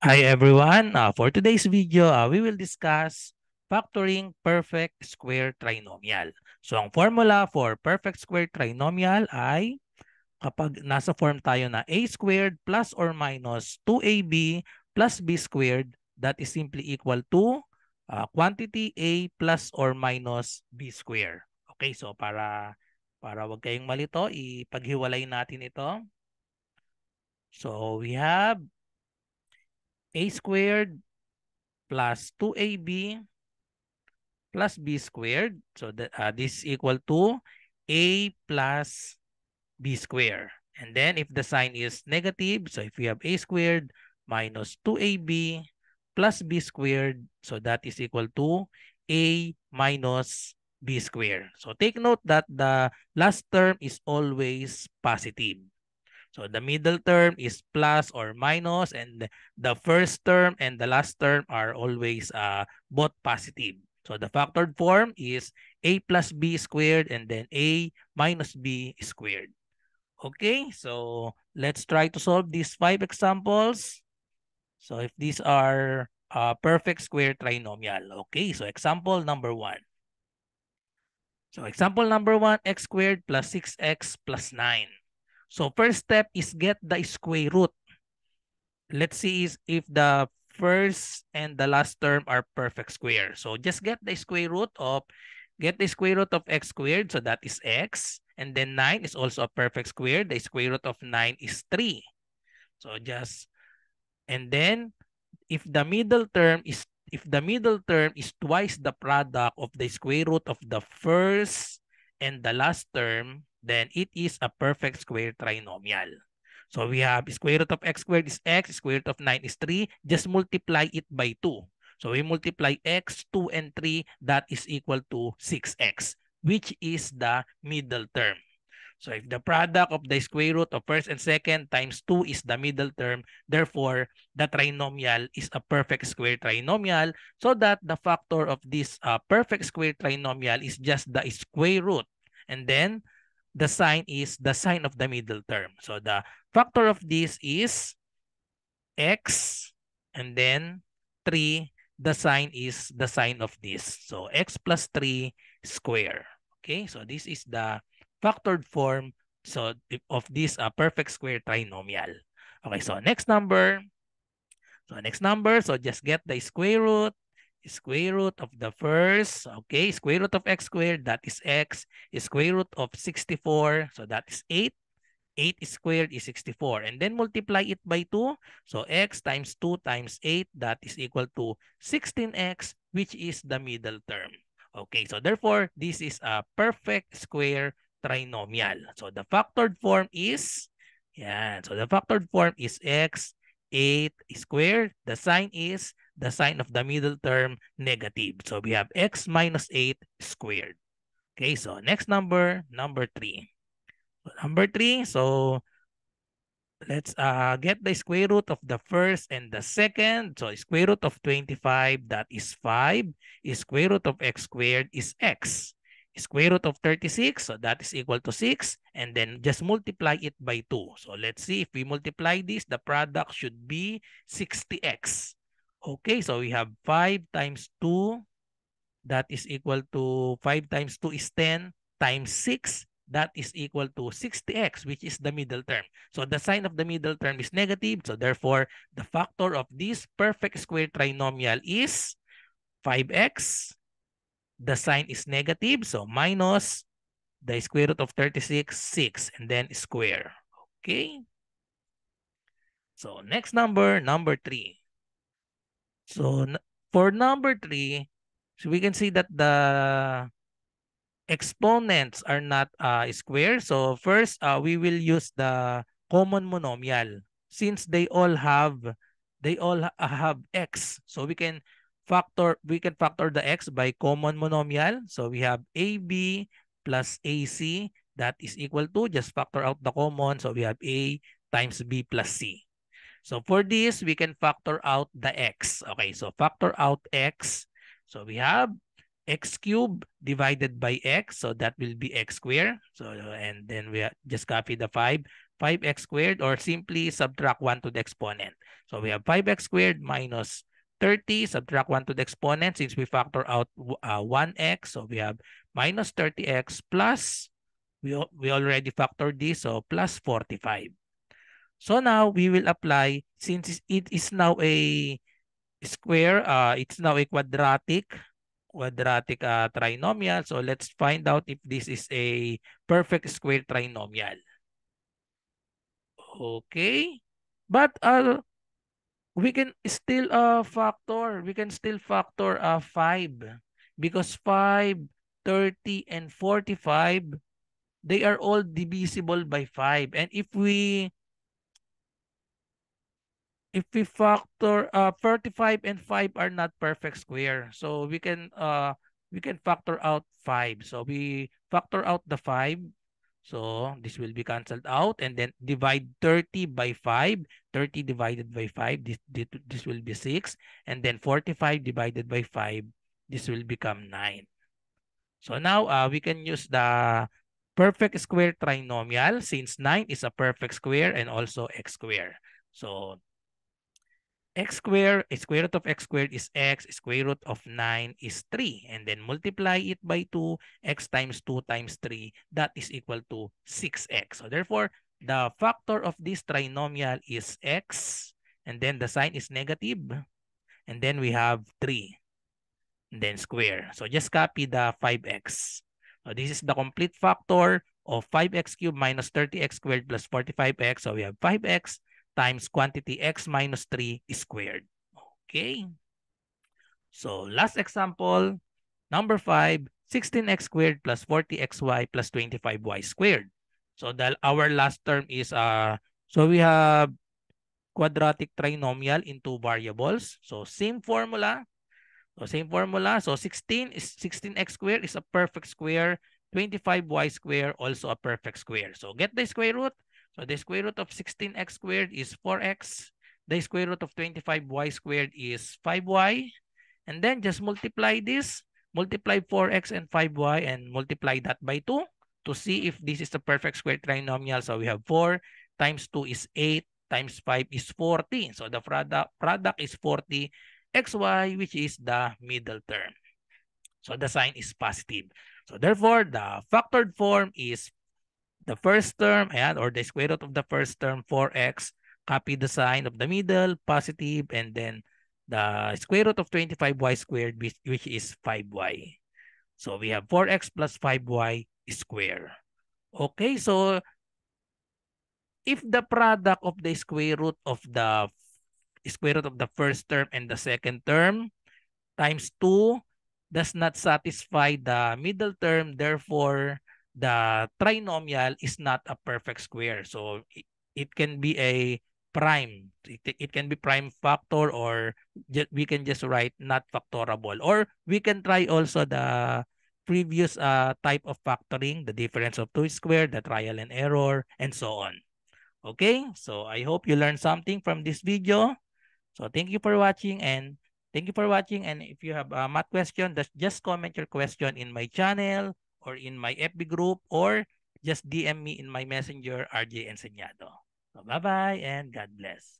Hi everyone. Uh, for today's video, uh, we will discuss factoring perfect square trinomial. So ang formula for perfect square trinomial ay kapag nasa form tayo na a squared plus or minus 2ab plus b squared, that is simply equal to uh, quantity a plus or minus b square. Okay, so para para wag kayong malito, ipaghiwalay natin ito. So we have a squared plus 2ab plus b squared. So that uh, this is equal to a plus b squared. And then if the sign is negative, so if we have a squared minus 2ab plus b squared, so that is equal to a minus b squared. So take note that the last term is always positive. So the middle term is plus or minus and the first term and the last term are always uh, both positive. So the factored form is a plus b squared and then a minus b squared. Okay, so let's try to solve these five examples. So if these are uh, perfect square trinomial. Okay, so example number one. So example number one, x squared plus 6x plus 9. So first step is get the square root. Let's see is if the first and the last term are perfect square. So just get the square root of, get the square root of x squared. So that is x. And then 9 is also a perfect square. The square root of 9 is 3. So just, and then if the middle term is, if the middle term is twice the product of the square root of the first and the last term, then it is a perfect square trinomial. So we have square root of x squared is x, square root of 9 is 3. Just multiply it by 2. So we multiply x, 2, and 3. That is equal to 6x, which is the middle term. So if the product of the square root of first and second times 2 is the middle term, therefore, the trinomial is a perfect square trinomial so that the factor of this uh, perfect square trinomial is just the square root. And then the sign is the sign of the middle term. So the factor of this is x and then 3. The sign is the sign of this. So x plus 3 square. Okay, so this is the factored form so of this uh, perfect square trinomial. Okay, so next number. So next number, so just get the square root square root of the first, okay, square root of x squared, that is x, square root of 64, so that is 8. 8 squared is 64. And then multiply it by 2. So x times 2 times 8, that is equal to 16x, which is the middle term. Okay, so therefore, this is a perfect square trinomial. So the factored form is, yeah, so the factored form is x 8 squared. The sign is the sign of the middle term negative. So we have x minus 8 squared. Okay, so next number, number 3. Number 3, so let's uh, get the square root of the first and the second. So square root of 25, that is 5. Square root of x squared is x. Square root of 36, so that is equal to 6. And then just multiply it by 2. So let's see if we multiply this, the product should be 60x. Okay, so we have 5 times 2. That is equal to 5 times 2 is 10 times 6. That is equal to 60x, which is the middle term. So the sign of the middle term is negative. So therefore, the factor of this perfect square trinomial is 5x. The sign is negative. So minus the square root of 36, 6, and then square. Okay. So next number, number 3. So for number three, so we can see that the exponents are not uh, square. So first, uh, we will use the common monomial since they all have they all have x. So we can factor we can factor the x by common monomial. So we have ab plus ac that is equal to just factor out the common. So we have a times b plus c. So for this, we can factor out the x. Okay, so factor out x. So we have x cubed divided by x. So that will be x squared. So and then we just copy the 5. 5x squared or simply subtract 1 to the exponent. So we have 5x squared minus 30, subtract 1 to the exponent since we factor out uh, 1x. So we have minus 30x plus, we, we already factored this, so plus 45. So now we will apply, since it is now a square, uh, it's now a quadratic, quadratic uh, trinomial. So let's find out if this is a perfect square trinomial. Okay. But uh, we can still uh, factor. We can still factor uh, 5. Because 5, 30, and 45, they are all divisible by 5. And if we if we factor uh 35 and 5 are not perfect square so we can uh we can factor out 5 so we factor out the 5 so this will be canceled out and then divide 30 by 5 30 divided by 5 this this will be 6 and then 45 divided by 5 this will become 9 so now uh, we can use the perfect square trinomial since 9 is a perfect square and also x square. So x squared, square root of x squared is x, square root of 9 is 3. And then multiply it by 2, x times 2 times 3, that is equal to 6x. So therefore, the factor of this trinomial is x, and then the sign is negative, and then we have 3, and then square. So just copy the 5x. So this is the complete factor of 5x cubed minus 30x squared plus 45x. So we have 5x times quantity x minus 3 squared. Okay. So last example, number 5, 16x squared plus 40xy plus 25y squared. So the, our last term is, uh, so we have quadratic trinomial in two variables. So same formula. So same formula. So 16 is 16x squared is a perfect square. 25y squared also a perfect square. So get the square root. So the square root of 16x squared is 4x. The square root of 25y squared is 5y. And then just multiply this. Multiply 4x and 5y and multiply that by 2 to see if this is the perfect square trinomial. So we have 4 times 2 is 8 times 5 is 40. So the product, product is 40 xy which is the middle term. So the sign is positive. So therefore, the factored form is the first term, ayan, or the square root of the first term, 4x, copy the sign of the middle, positive, and then the square root of 25y squared, which is 5y. So we have 4x plus 5y square. Okay, so if the product of the square root of the square root of the first term and the second term times 2 does not satisfy the middle term, therefore, the trinomial is not a perfect square. So it, it can be a prime. It, it can be prime factor or we can just write not factorable. Or we can try also the previous uh, type of factoring, the difference of two squared, the trial and error, and so on. Okay, so I hope you learned something from this video. So thank you for watching and thank you for watching. And if you have a math question, just comment your question in my channel or in my FB group or just DM me in my messenger, RJ Enseñado. So bye-bye and God bless.